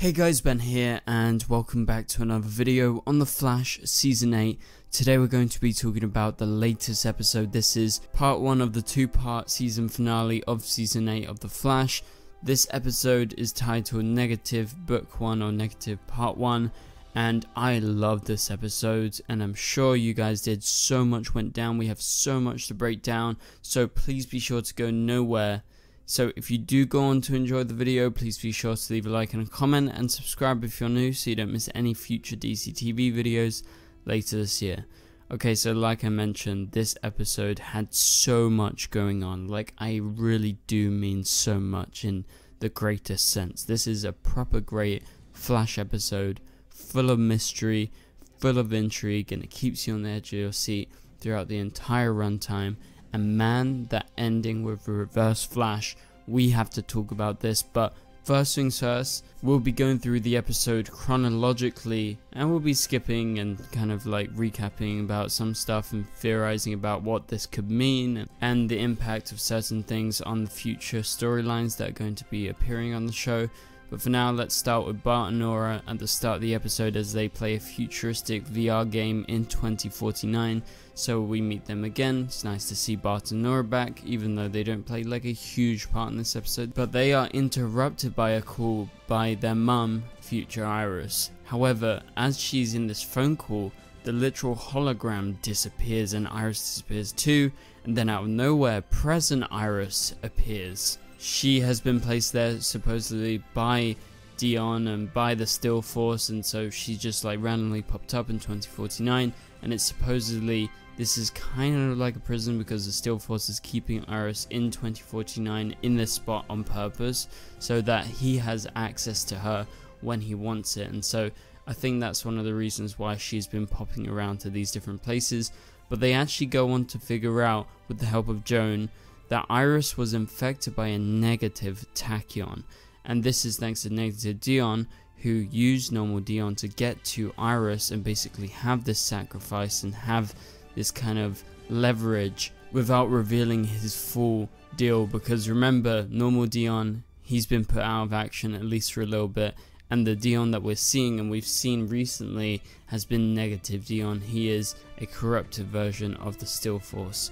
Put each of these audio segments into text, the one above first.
Hey guys, Ben here and welcome back to another video on The Flash Season 8. Today we're going to be talking about the latest episode. This is part 1 of the two-part season finale of Season 8 of The Flash. This episode is titled Negative Book 1 or Negative Part 1 and I love this episode and I'm sure you guys did. So much went down, we have so much to break down, so please be sure to go nowhere so if you do go on to enjoy the video, please be sure to leave a like and a comment and subscribe if you're new so you don't miss any future DCTV videos later this year. Okay, so like I mentioned, this episode had so much going on. Like, I really do mean so much in the greatest sense. This is a proper great Flash episode, full of mystery, full of intrigue, and it keeps you on the edge of your seat throughout the entire runtime and man, that ending with reverse flash, we have to talk about this, but first things first, we'll be going through the episode chronologically and we'll be skipping and kind of like recapping about some stuff and theorizing about what this could mean and the impact of certain things on the future storylines that are going to be appearing on the show. But for now, let's start with Bart and Nora at the start of the episode as they play a futuristic VR game in 2049. So we meet them again. It's nice to see Bart and Nora back, even though they don't play like a huge part in this episode. But they are interrupted by a call by their mum, future Iris. However, as she's in this phone call, the literal hologram disappears and Iris disappears too, and then out of nowhere, present Iris appears she has been placed there supposedly by Deon and by the Still Force, and so she just like randomly popped up in 2049. And it's supposedly this is kind of like a prison because the Still Force is keeping Iris in 2049 in this spot on purpose so that he has access to her when he wants it. And so I think that's one of the reasons why she's been popping around to these different places. But they actually go on to figure out, with the help of Joan, that Iris was infected by a negative tachyon, and this is thanks to negative Deon, who used normal Deon to get to Iris and basically have this sacrifice and have this kind of leverage without revealing his full deal. Because remember, normal Deon, he's been put out of action at least for a little bit, and the Deon that we're seeing and we've seen recently has been negative Deon. He is a corrupted version of the Still Force.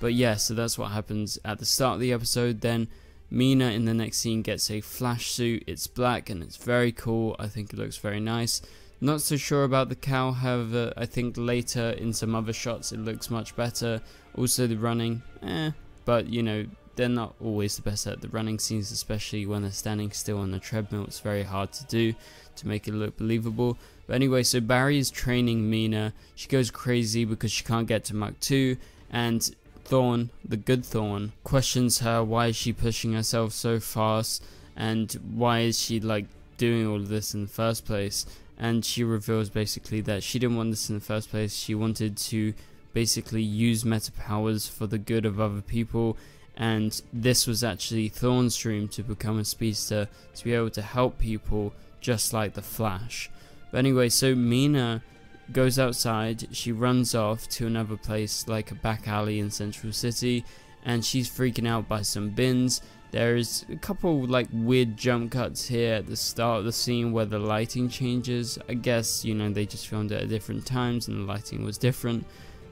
But yeah, so that's what happens at the start of the episode. Then Meena in the next scene gets a flash suit. It's black and it's very cool. I think it looks very nice. Not so sure about the cowl, however, I think later in some other shots it looks much better. Also the running, eh, but you know, they're not always the best at the running scenes, especially when they're standing still on the treadmill. It's very hard to do to make it look believable. But anyway, so Barry is training Meena. She goes crazy because she can't get to Mach 2, and Thawne, the good Thawne, questions her why is she pushing herself so fast and why is she like doing all of this in the first place. And she reveals basically that she didn't want this in the first place. She wanted to basically use meta powers for the good of other people. And this was actually Thawne's dream to become a speedster, to be able to help people just like the Flash. But anyway, so Meena goes outside, she runs off to another place like a back alley in Central City, and she's freaking out by some bins. There's a couple like weird jump cuts here at the start of the scene where the lighting changes. I guess, you know, they just filmed it at different times and the lighting was different.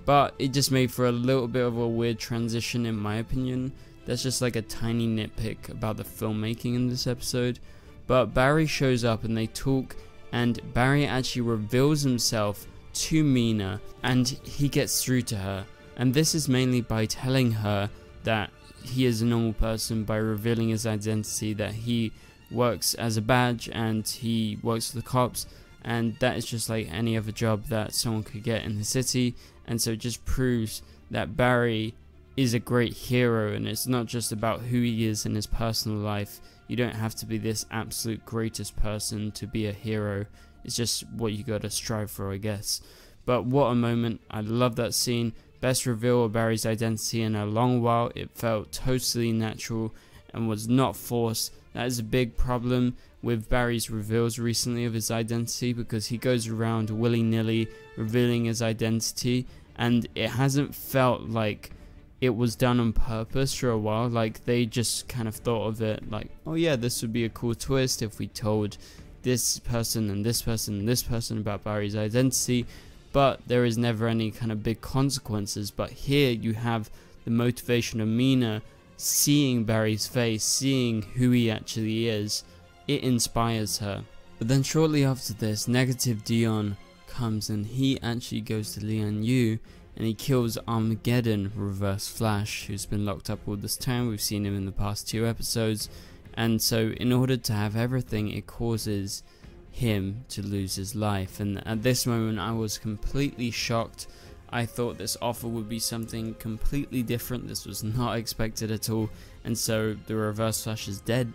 But it just made for a little bit of a weird transition in my opinion. That's just like a tiny nitpick about the filmmaking in this episode. But Barry shows up and they talk and Barry actually reveals himself to Meena and he gets through to her. And this is mainly by telling her that he is a normal person by revealing his identity, that he works as a badge and he works for the cops and that is just like any other job that someone could get in the city and so it just proves that Barry is a great hero and it's not just about who he is in his personal life you don't have to be this absolute greatest person to be a hero. It's just what you gotta strive for, I guess. But what a moment. I love that scene. Best reveal of Barry's identity in a long while. It felt totally natural and was not forced. That is a big problem with Barry's reveals recently of his identity because he goes around willy nilly revealing his identity and it hasn't felt like it was done on purpose for a while. Like they just kind of thought of it like, oh yeah, this would be a cool twist if we told this person and this person and this person about Barry's identity, but there is never any kind of big consequences. But here you have the motivation of Meena seeing Barry's face, seeing who he actually is. It inspires her. But then shortly after this, Negative Deon comes and he actually goes to Lian Yu and he kills Armageddon Reverse Flash, who's been locked up all this time. We've seen him in the past two episodes. And so, in order to have everything, it causes him to lose his life. And at this moment, I was completely shocked. I thought this offer would be something completely different. This was not expected at all. And so, the Reverse Flash is dead,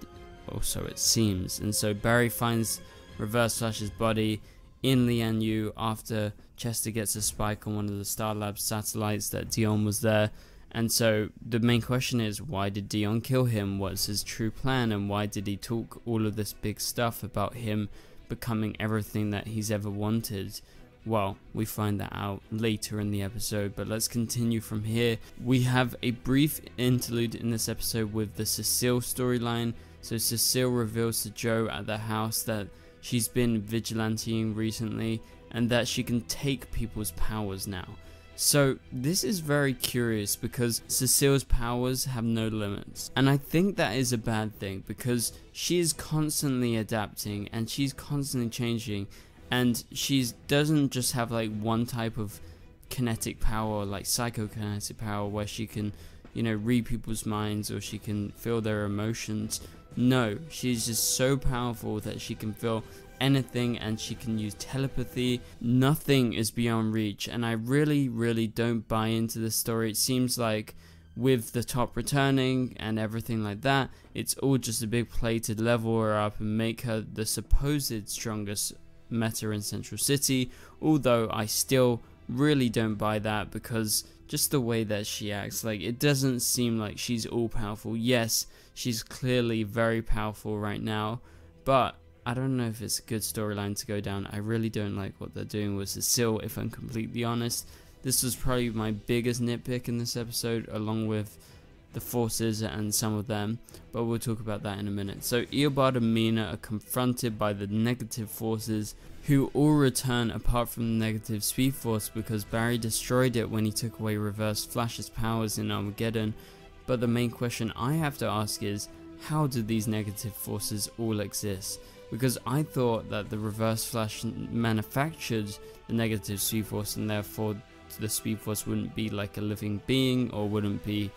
or so it seems. And so, Barry finds Reverse Flash's body in Lian Yu after Chester gets a spike on one of the Star Labs satellites that Deon was there and so the main question is why did Deon kill him? What's his true plan? And why did he talk all of this big stuff about him becoming everything that he's ever wanted? Well, we find that out later in the episode, but let's continue from here. We have a brief interlude in this episode with the Cecile storyline. So Cecile reveals to Joe at the house that she's been vigilanteing recently and that she can take people's powers now. So this is very curious because Cecile's powers have no limits. And I think that is a bad thing because she is constantly adapting and she's constantly changing and she doesn't just have like one type of kinetic power like psychokinetic power where she can you know read people's minds or she can feel their emotions no she's just so powerful that she can feel anything and she can use telepathy. Nothing is beyond reach, and I really, really don't buy into this story. It seems like with the top returning and everything like that, it's all just a big play to level her up and make her the supposed strongest meta in Central City. Although I still really don't buy that because just the way that she acts, like it doesn't seem like she's all powerful. Yes, she's clearly very powerful right now, but I don't know if it's a good storyline to go down. I really don't like what they're doing with Cecile, if I'm completely honest. This was probably my biggest nitpick in this episode, along with the forces and some of them, but we'll talk about that in a minute. So Eobard and Meena are confronted by the negative forces, who all return apart from the negative speed force because Barry destroyed it when he took away Reverse Flash's powers in Armageddon. But the main question I have to ask is, how do these negative forces all exist? Because I thought that the Reverse Flash manufactured the negative Speed Force and therefore the Speed Force wouldn't be like a living being or wouldn't be,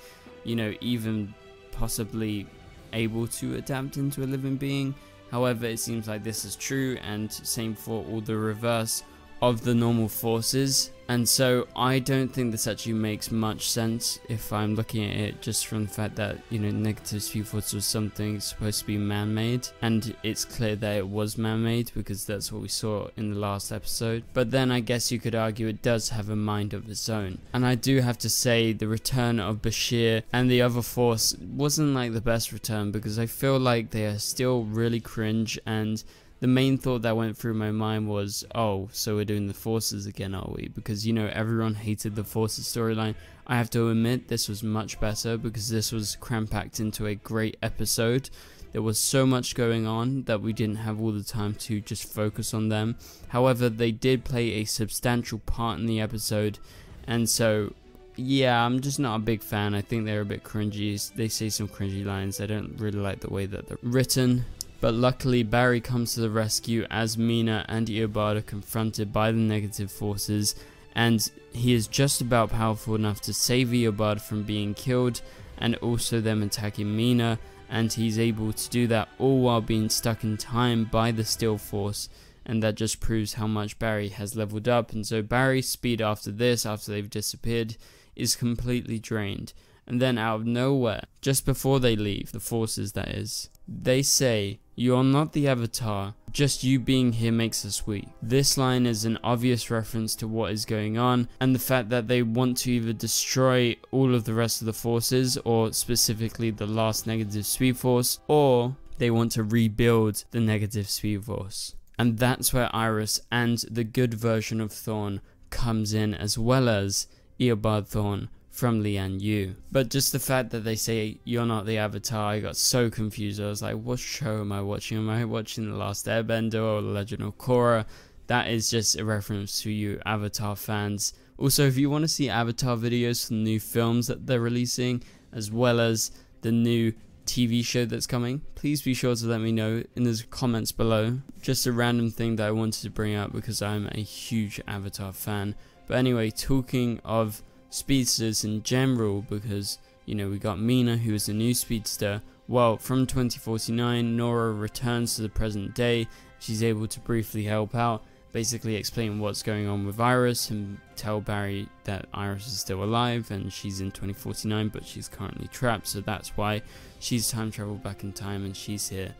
you know, even possibly able to adapt into a living being. However, it seems like this is true and same for all the reverse of the normal forces and so I don't think this actually makes much sense if I'm looking at it just from the fact that, you know, negative speed force was something supposed to be man-made. And it's clear that it was man-made because that's what we saw in the last episode. But then I guess you could argue it does have a mind of its own. And I do have to say the return of Bashir and the other force wasn't like the best return because I feel like they are still really cringe and the main thought that went through my mind was, oh, so we're doing the Forces again, are we? Because, you know, everyone hated the Forces storyline. I have to admit, this was much better because this was cram packed into a great episode. There was so much going on that we didn't have all the time to just focus on them. However, they did play a substantial part in the episode, and so yeah, I'm just not a big fan. I think they're a bit cringy. They say some cringy lines. I don't really like the way that they're written. But luckily, Barry comes to the rescue as Meena and Eobard are confronted by the negative forces, and he is just about powerful enough to save Eobard from being killed and also them attacking Meena, and he's able to do that all while being stuck in time by the Still Force, and that just proves how much Barry has leveled up. And so Barry's speed after this, after they've disappeared, is completely drained. And then out of nowhere, just before they leave, the forces that is, they say, You are not the Avatar, just you being here makes us weak. This line is an obvious reference to what is going on, and the fact that they want to either destroy all of the rest of the forces, or specifically the last negative speed force, or they want to rebuild the negative speed force. And that's where Iris and the good version of Thawne comes in, as well as Eobard Thawne from Lian Yu. But just the fact that they say you're not the Avatar, I got so confused. I was like, what show am I watching? Am I watching The Last Airbender or The Legend of Korra? That is just a reference to you Avatar fans. Also, if you want to see Avatar videos from new films that they're releasing, as well as the new TV show that's coming, please be sure to let me know in the comments below. Just a random thing that I wanted to bring up because I'm a huge Avatar fan. But anyway, talking of speedsters in general, because you know we got Meena who is a new speedster. Well, from 2049, Nora returns to the present day. She's able to briefly help out, basically explain what's going on with Iris and tell Barry that Iris is still alive and she's in 2049 but she's currently trapped so that's why she's time traveled back in time and she's here.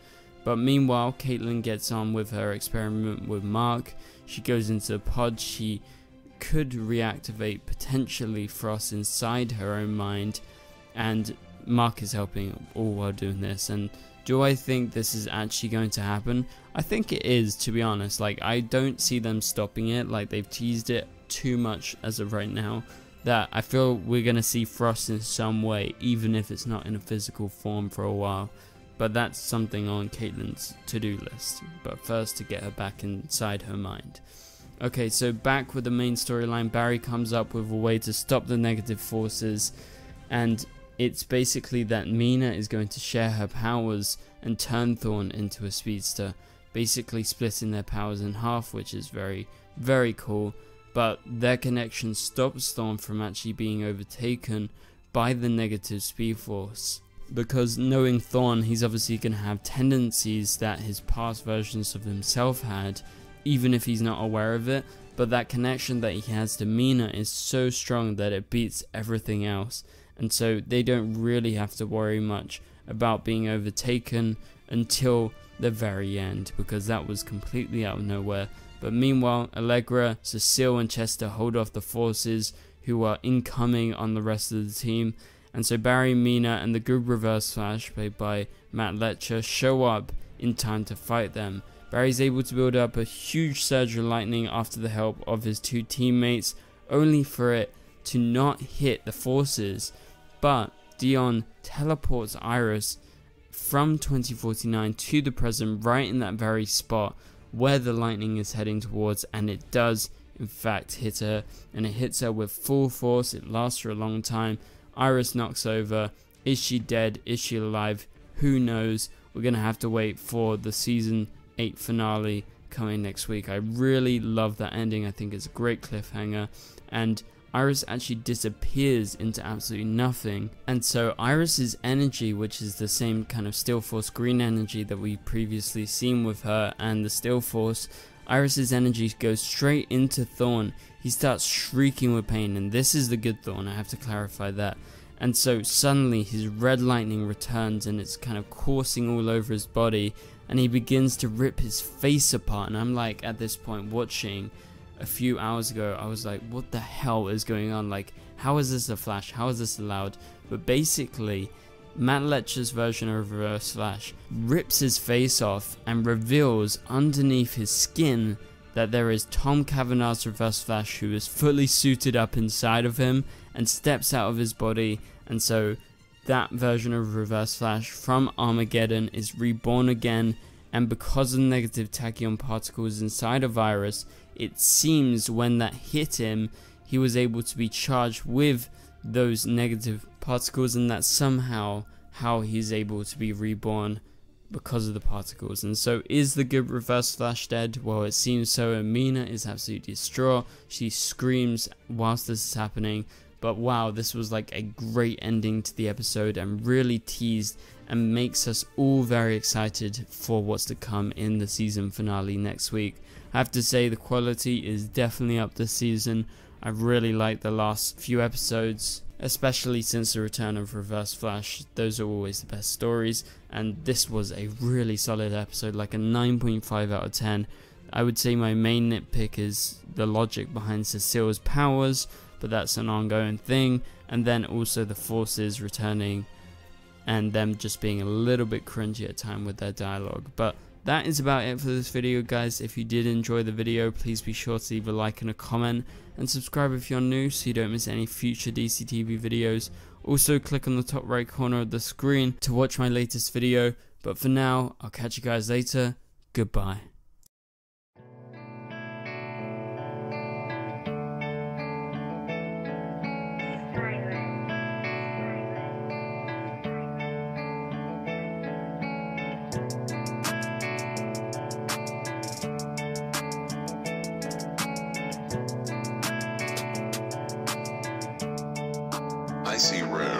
But meanwhile, Caitlin gets on with her experiment with Mark. She goes into the pod, she could reactivate potentially Frost inside her own mind, and Mark is helping all while doing this. And do I think this is actually going to happen? I think it is, to be honest. Like, I don't see them stopping it. Like, they've teased it too much as of right now. That I feel we're going to see Frost in some way, even if it's not in a physical form for a while. But that's something on Caitlin's to do list. But first, to get her back inside her mind. Okay, so back with the main storyline, Barry comes up with a way to stop the negative forces, and it's basically that Meena is going to share her powers and turn Thawne into a speedster, basically splitting their powers in half, which is very, very cool. But their connection stops Thawne from actually being overtaken by the negative speed force. Because knowing Thawne, he's obviously going to have tendencies that his past versions of himself had, even if he's not aware of it. But that connection that he has to Meena is so strong that it beats everything else. And so they don't really have to worry much about being overtaken until the very end because that was completely out of nowhere. But meanwhile, Allegra, Cecile, and Chester hold off the forces who are incoming on the rest of the team. And so Barry, Meena, and the good Reverse Flash, played by Matt Letscher, show up in time to fight them. Barry's able to build up a huge surge of lightning after the help of his two teammates, only for it to not hit the forces. But Deon teleports Iris from 2049 to the present, right in that very spot where the lightning is heading towards, and it does in fact hit her, and it hits her with full force. It lasts for a long time. Iris knocks over. Is she dead? Is she alive? Who knows? We're gonna have to wait for the season 8 finale coming next week. I really love that ending. I think it's a great cliffhanger. And Iris actually disappears into absolutely nothing. And so Iris's energy, which is the same kind of Still Force green energy that we previously seen with her and the Still Force, Iris's energy goes straight into Thawne. He starts shrieking with pain, and this is the good Thawne, I have to clarify that. And so suddenly his red lightning returns and it's kind of coursing all over his body and he begins to rip his face apart. And I'm like at this point watching a few hours ago I was like what the hell is going on? Like how is this a flash? How is this allowed? But basically Matt Letscher's version of Reverse Flash rips his face off and reveals underneath his skin that there is Tom Cavanagh's Reverse Flash who is fully suited up inside of him and steps out of his body. And so that version of Reverse Flash from Armageddon is reborn again, and because of the negative tachyon particles inside a virus, it seems when that hit him, he was able to be charged with those negative particles, and that's somehow how he's able to be reborn because of the particles. And so, is the good Reverse Flash dead? Well, it seems so. Amina is absolutely distraught. She screams whilst this is happening. But wow, this was like a great ending to the episode and really teased and makes us all very excited for what's to come in the season finale next week. I have to say the quality is definitely up this season. I really liked the last few episodes, especially since the return of Reverse Flash. Those are always the best stories, and this was a really solid episode, like a 9.5 out of 10. I would say my main nitpick is the logic behind Cecile's powers but that's an ongoing thing. And then also the forces returning and them just being a little bit cringy at time with their dialogue. But that is about it for this video guys. If you did enjoy the video, please be sure to leave a like and a comment and subscribe if you're new so you don't miss any future DCTV videos. Also click on the top right corner of the screen to watch my latest video. But for now, I'll catch you guys later. Goodbye. I see red.